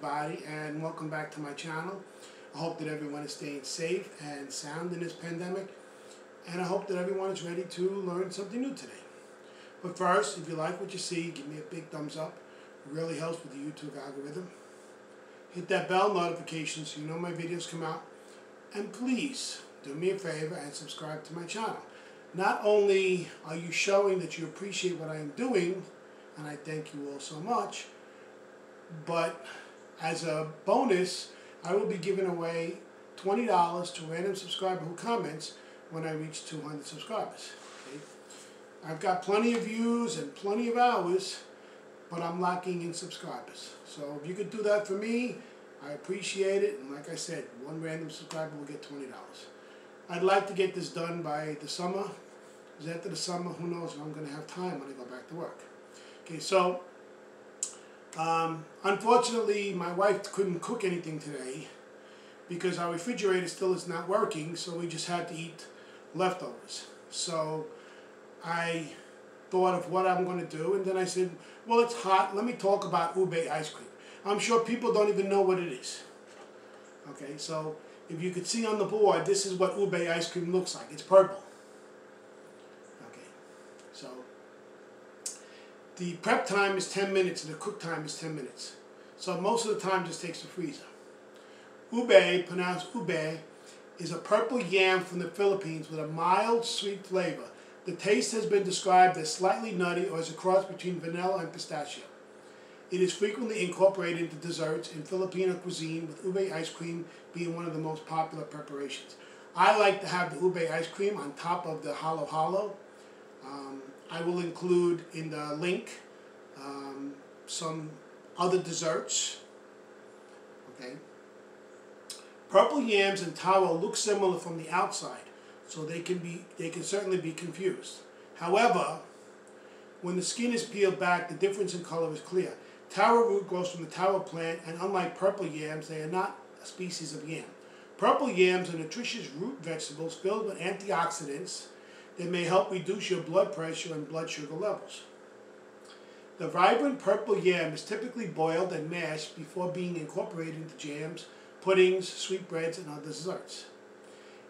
everybody, and welcome back to my channel. I hope that everyone is staying safe and sound in this pandemic, and I hope that everyone is ready to learn something new today. But first, if you like what you see, give me a big thumbs up. It really helps with the YouTube algorithm. Hit that bell notification so you know my videos come out. And please, do me a favor and subscribe to my channel. Not only are you showing that you appreciate what I am doing, and I thank you all so much, but as a bonus, I will be giving away $20 to a random subscriber who comments when I reach 200 subscribers. Okay? I've got plenty of views and plenty of hours, but I'm lacking in subscribers. So if you could do that for me, I appreciate it. And like I said, one random subscriber will get $20. I'd like to get this done by the summer. Because after the summer, who knows I'm going to have time when I go back to work. Okay, so um, unfortunately, my wife couldn't cook anything today because our refrigerator still is not working, so we just had to eat leftovers. So I thought of what I'm going to do, and then I said, well, it's hot. Let me talk about ube ice cream. I'm sure people don't even know what it is. Okay, so if you could see on the board, this is what ube ice cream looks like. It's purple. Okay, so the prep time is 10 minutes and the cook time is 10 minutes. So most of the time just takes the freezer. Ube, pronounced ube, is a purple yam from the Philippines with a mild sweet flavor. The taste has been described as slightly nutty or as a cross between vanilla and pistachio. It is frequently incorporated into desserts in Filipino cuisine with ube ice cream being one of the most popular preparations. I like to have the ube ice cream on top of the halo halo. Um, I will include in the link um, some other desserts. Okay. Purple yams and taro look similar from the outside, so they can be they can certainly be confused. However, when the skin is peeled back, the difference in color is clear. Taro root grows from the taro plant, and unlike purple yams, they are not a species of yam. Purple yams are nutritious root vegetables filled with antioxidants that may help reduce your blood pressure and blood sugar levels. The vibrant purple yam is typically boiled and mashed before being incorporated into jams, puddings, sweetbreads, and other desserts.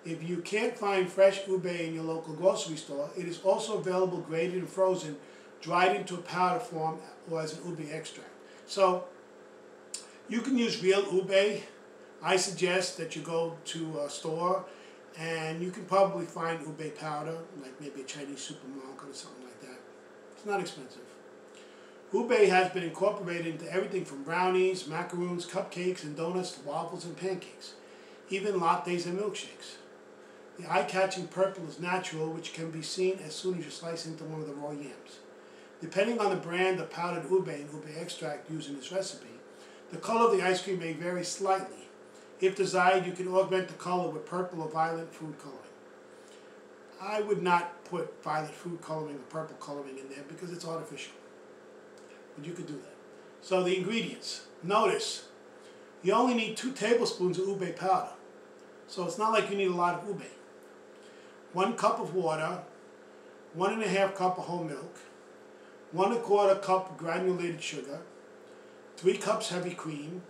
If you can't find fresh ube in your local grocery store, it is also available grated and frozen, dried into a powder form, or as an ube extract. So, you can use real ube. I suggest that you go to a store and you can probably find ube powder, like maybe a Chinese supermarket or something like that. It's not expensive. Ube has been incorporated into everything from brownies, macaroons, cupcakes, and donuts to waffles and pancakes, even lattes and milkshakes. The eye-catching purple is natural, which can be seen as soon as you slice into one of the raw yams. Depending on the brand of powdered ube and ube extract used in this recipe, the color of the ice cream may vary slightly, if desired, you can augment the color with purple or violet food coloring. I would not put violet food coloring or purple coloring in there because it's artificial. But you could do that. So the ingredients. Notice, you only need two tablespoons of ube powder. So it's not like you need a lot of ube. One cup of water, one and a half cup of whole milk, one and a quarter cup of granulated sugar, three cups heavy cream,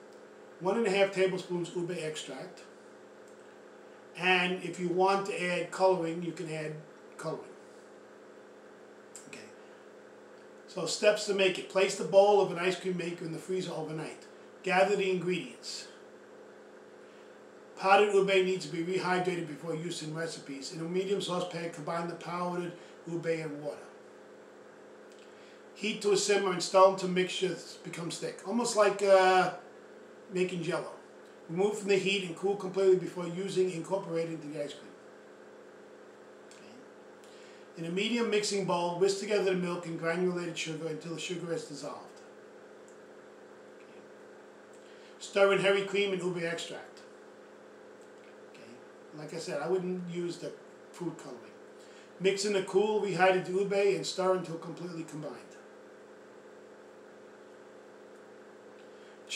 one and a half tablespoons ube extract. And if you want to add coloring, you can add coloring. Okay. So steps to make it. Place the bowl of an ice cream maker in the freezer overnight. Gather the ingredients. Powdered ube needs to be rehydrated before use in recipes. In a medium saucepan, combine the powdered ube and water. Heat to a simmer and stir until mixture becomes thick. Almost like uh, making jello. Remove from the heat and cool completely before using incorporating into the ice cream. In a medium mixing bowl, whisk together the milk and granulated sugar until the sugar is dissolved. Okay. Stir in heavy cream and ube extract. Okay. Like I said, I wouldn't use the food coloring. Mix in the cool rehydrated ube and stir until completely combined.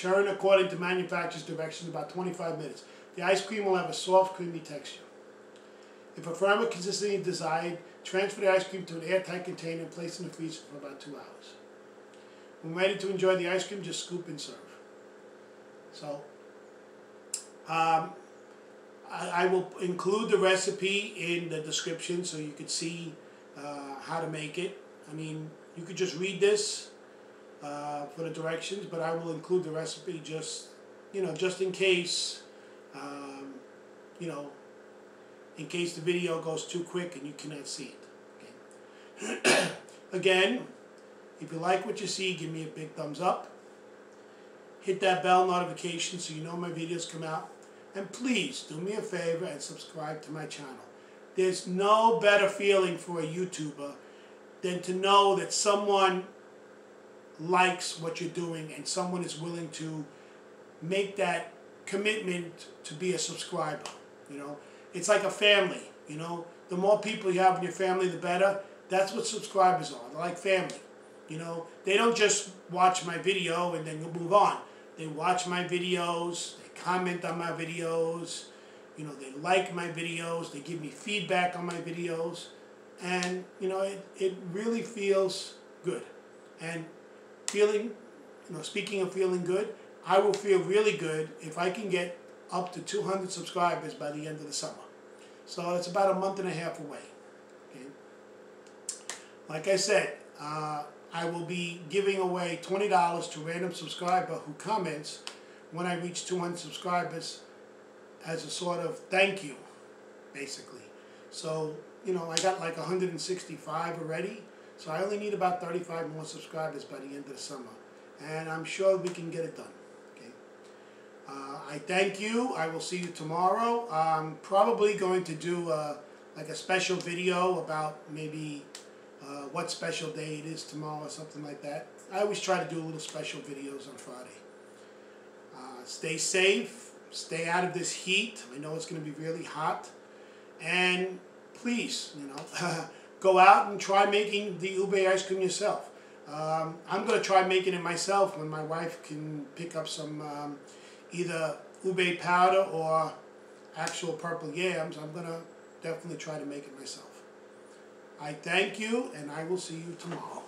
Churn according to manufacturer's directions about 25 minutes. The ice cream will have a soft, creamy texture. If a firmer consistency is desired, transfer the ice cream to an airtight container and place in the freezer for about two hours. When ready to enjoy the ice cream, just scoop and serve. So, um, I, I will include the recipe in the description so you could see uh, how to make it. I mean, you could just read this uh, for the directions, but I will include the recipe just, you know, just in case, um, you know, in case the video goes too quick and you cannot see it. Okay. Again, if you like what you see, give me a big thumbs up. Hit that bell notification so you know my videos come out. And please do me a favor and subscribe to my channel. There's no better feeling for a YouTuber than to know that someone likes what you're doing and someone is willing to make that commitment to be a subscriber. You know, it's like a family. You know, the more people you have in your family, the better. That's what subscribers are. They're like family. You know, they don't just watch my video and then move on. They watch my videos, they comment on my videos, you know, they like my videos, they give me feedback on my videos, and, you know, it, it really feels good. And feeling, you know, speaking of feeling good, I will feel really good if I can get up to 200 subscribers by the end of the summer. So it's about a month and a half away. Okay? Like I said, uh, I will be giving away $20 to random subscriber who comments when I reach 200 subscribers as a sort of thank you, basically. So, you know, I got like 165 already, so I only need about 35 more subscribers by the end of the summer. And I'm sure we can get it done. Okay. Uh, I thank you. I will see you tomorrow. I'm probably going to do uh, like a special video about maybe uh, what special day it is tomorrow or something like that. I always try to do a little special videos on Friday. Uh, stay safe. Stay out of this heat. I know it's going to be really hot. And please, you know, go out and try making the ube ice cream yourself. Um, I'm going to try making it myself when my wife can pick up some um, either ube powder or actual purple yams. I'm going to definitely try to make it myself. I thank you, and I will see you tomorrow.